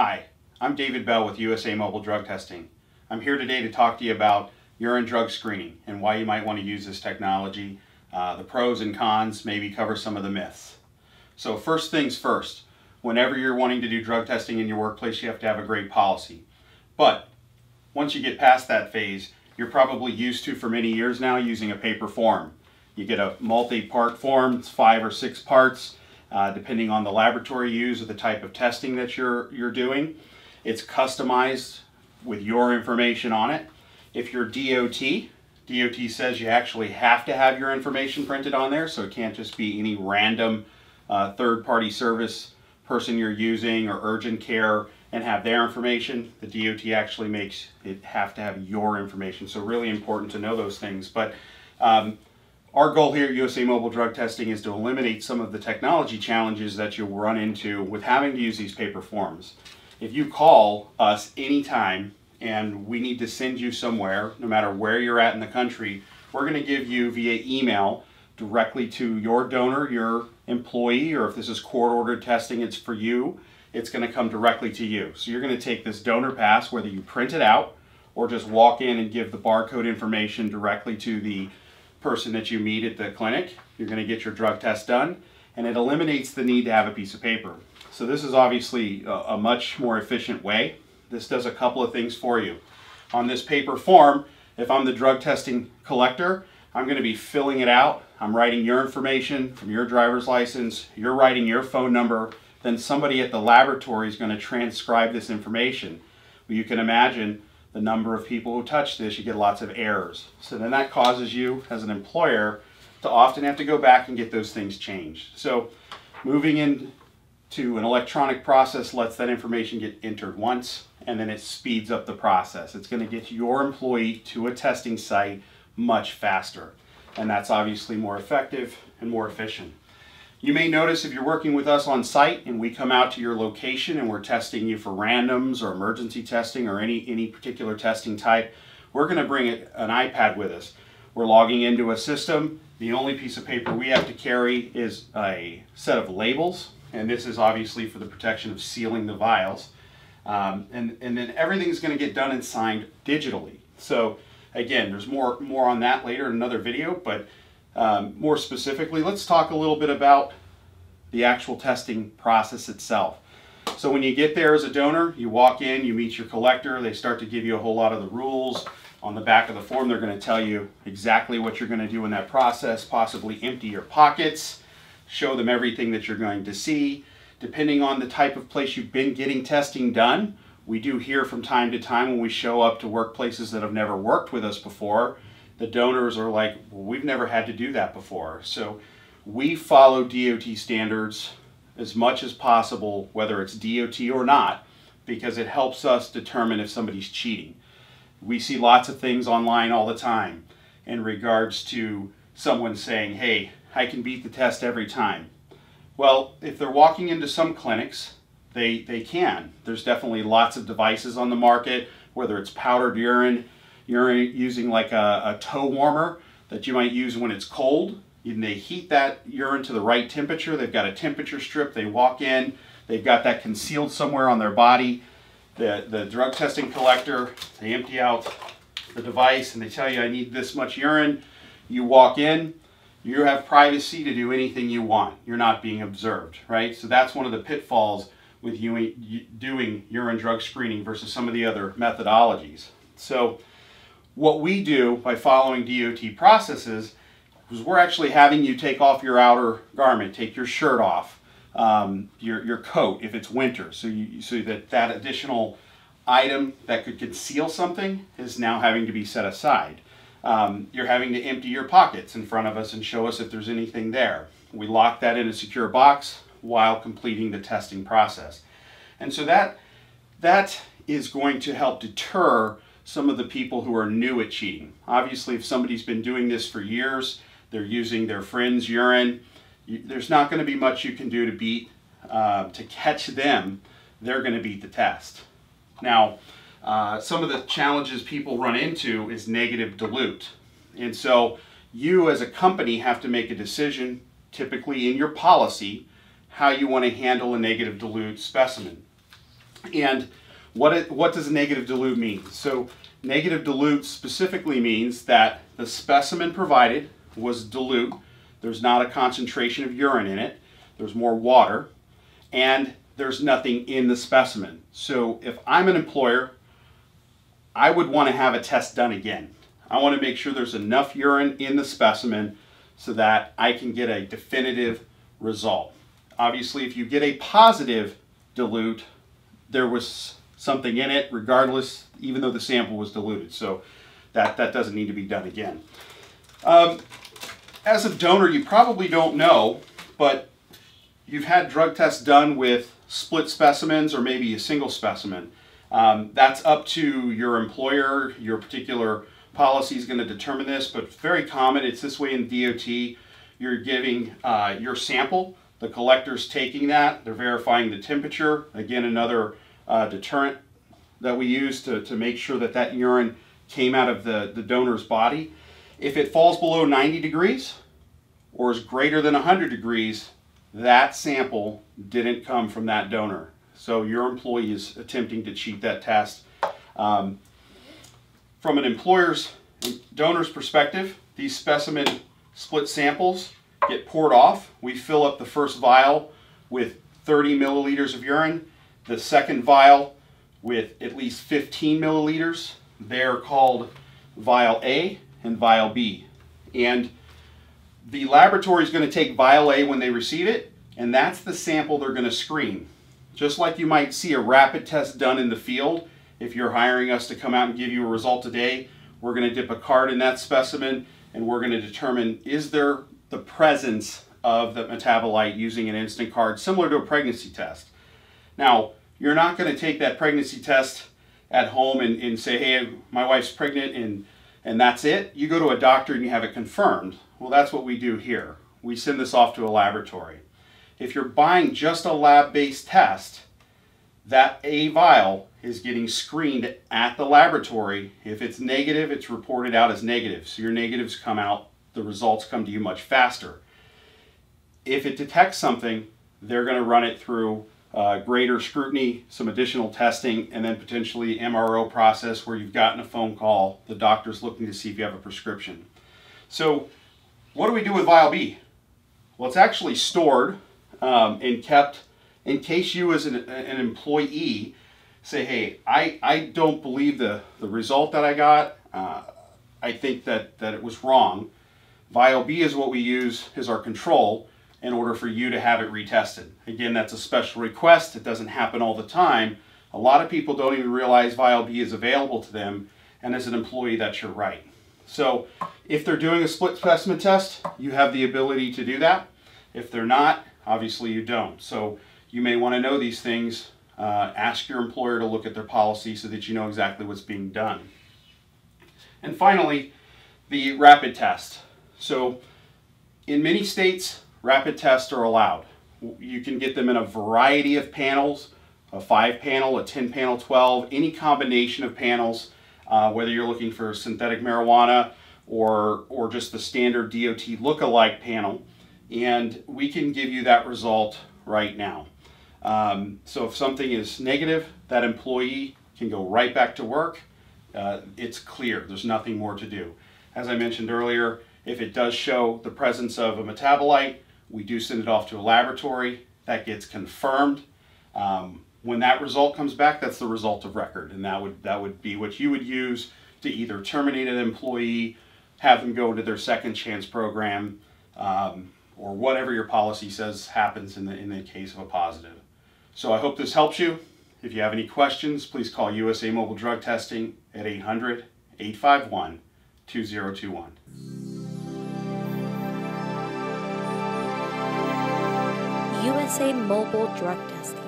Hi, I'm David Bell with USA Mobile Drug Testing. I'm here today to talk to you about urine drug screening and why you might want to use this technology, uh, the pros and cons, maybe cover some of the myths. So first things first, whenever you're wanting to do drug testing in your workplace, you have to have a great policy. But once you get past that phase, you're probably used to for many years now using a paper form. You get a multi-part form, it's five or six parts, uh, depending on the laboratory use or the type of testing that you're, you're doing. It's customized with your information on it. If you're DOT, DOT says you actually have to have your information printed on there, so it can't just be any random uh, third-party service person you're using or urgent care and have their information. The DOT actually makes it have to have your information, so really important to know those things. But um, our goal here at USA Mobile Drug Testing is to eliminate some of the technology challenges that you'll run into with having to use these paper forms. If you call us anytime and we need to send you somewhere, no matter where you're at in the country, we're going to give you via email directly to your donor, your employee, or if this is court ordered testing, it's for you, it's going to come directly to you. So you're going to take this donor pass, whether you print it out or just walk in and give the barcode information directly to the person that you meet at the clinic. You're going to get your drug test done, and it eliminates the need to have a piece of paper. So this is obviously a, a much more efficient way. This does a couple of things for you. On this paper form, if I'm the drug testing collector, I'm going to be filling it out. I'm writing your information from your driver's license. You're writing your phone number. Then somebody at the laboratory is going to transcribe this information. Well, you can imagine the number of people who touch this, you get lots of errors. So then that causes you, as an employer, to often have to go back and get those things changed. So moving into an electronic process lets that information get entered once, and then it speeds up the process. It's going to get your employee to a testing site much faster. And that's obviously more effective and more efficient. You may notice if you're working with us on site and we come out to your location and we're testing you for randoms or emergency testing or any, any particular testing type, we're going to bring an iPad with us. We're logging into a system. The only piece of paper we have to carry is a set of labels, and this is obviously for the protection of sealing the vials. Um, and, and then everything's going to get done and signed digitally. So Again, there's more, more on that later in another video, but um, more specifically, let's talk a little bit about the actual testing process itself. So when you get there as a donor, you walk in, you meet your collector, they start to give you a whole lot of the rules. On the back of the form, they're going to tell you exactly what you're going to do in that process, possibly empty your pockets, show them everything that you're going to see. Depending on the type of place you've been getting testing done, we do hear from time to time when we show up to workplaces that have never worked with us before, the donors are like, well, we've never had to do that before. So we follow DOT standards as much as possible, whether it's DOT or not, because it helps us determine if somebody's cheating. We see lots of things online all the time in regards to someone saying, hey, I can beat the test every time. Well, if they're walking into some clinics they, they can. There's definitely lots of devices on the market, whether it's powdered urine, urine using like a, a toe warmer that you might use when it's cold. And they heat that urine to the right temperature. They've got a temperature strip. They walk in. They've got that concealed somewhere on their body. The, the drug testing collector, they empty out the device and they tell you, I need this much urine. You walk in, you have privacy to do anything you want. You're not being observed, right? So that's one of the pitfalls with you doing urine drug screening versus some of the other methodologies. So what we do by following DOT processes is we're actually having you take off your outer garment, take your shirt off, um, your, your coat if it's winter, so, you, so that that additional item that could conceal something is now having to be set aside. Um, you're having to empty your pockets in front of us and show us if there's anything there. We lock that in a secure box while completing the testing process. And so that, that is going to help deter some of the people who are new at cheating. Obviously, if somebody's been doing this for years, they're using their friend's urine, you, there's not going to be much you can do to beat, uh, to catch them. They're going to beat the test. Now, uh, some of the challenges people run into is negative dilute. And so you as a company have to make a decision, typically in your policy, how you want to handle a negative dilute specimen. And what, it, what does negative dilute mean? So negative dilute specifically means that the specimen provided was dilute. There's not a concentration of urine in it. There's more water. And there's nothing in the specimen. So if I'm an employer, I would want to have a test done again. I want to make sure there's enough urine in the specimen so that I can get a definitive result. Obviously, if you get a positive dilute, there was something in it regardless, even though the sample was diluted. So that, that doesn't need to be done again. Um, as a donor, you probably don't know, but you've had drug tests done with split specimens or maybe a single specimen. Um, that's up to your employer, your particular policy is going to determine this, but very common, it's this way in DOT. You're giving uh, your sample, the collector's taking that, they're verifying the temperature, again another uh, deterrent that we use to, to make sure that that urine came out of the, the donor's body. If it falls below 90 degrees or is greater than 100 degrees, that sample didn't come from that donor. So your employee is attempting to cheat that test. Um, from an employer's donor's perspective, these specimen split samples get poured off. We fill up the first vial with 30 milliliters of urine, the second vial with at least 15 milliliters. They're called vial A and vial B. And the laboratory is going to take vial A when they receive it, and that's the sample they're going to screen. Just like you might see a rapid test done in the field, if you're hiring us to come out and give you a result today, we're going to dip a card in that specimen and we're going to determine is there the presence of the metabolite using an instant card similar to a pregnancy test. Now, you're not going to take that pregnancy test at home and, and say, hey, my wife's pregnant and, and that's it. You go to a doctor and you have it confirmed. Well, that's what we do here. We send this off to a laboratory. If you're buying just a lab-based test, that A vial is getting screened at the laboratory. If it's negative, it's reported out as negative. So your negatives come out, the results come to you much faster. If it detects something, they're going to run it through uh, greater scrutiny, some additional testing, and then potentially MRO process where you've gotten a phone call, the doctor's looking to see if you have a prescription. So what do we do with vial B? Well, it's actually stored um, and kept in case you as an, an, employee say, hey, I, I don't believe the, the result that I got. Uh, I think that, that it was wrong. Vial B is what we use as our control in order for you to have it retested. Again, that's a special request. It doesn't happen all the time. A lot of people don't even realize Vial is available to them, and as an employee, that's your right. So if they're doing a split specimen test, you have the ability to do that. If they're not, obviously you don't. So you may want to know these things. Uh, ask your employer to look at their policy so that you know exactly what's being done. And finally, the rapid test. So in many states, rapid tests are allowed. You can get them in a variety of panels, a 5 panel, a 10 panel, 12, any combination of panels uh, whether you're looking for synthetic marijuana or, or just the standard DOT look-alike panel. And we can give you that result right now. Um, so if something is negative, that employee can go right back to work. Uh, it's clear, there's nothing more to do. As I mentioned earlier, if it does show the presence of a metabolite, we do send it off to a laboratory. That gets confirmed. Um, when that result comes back, that's the result of record, and that would that would be what you would use to either terminate an employee, have them go into their second chance program, um, or whatever your policy says happens in the in the case of a positive. So I hope this helps you. If you have any questions, please call USA Mobile Drug Testing at 800 851 2021. USA Mobile Drug Testing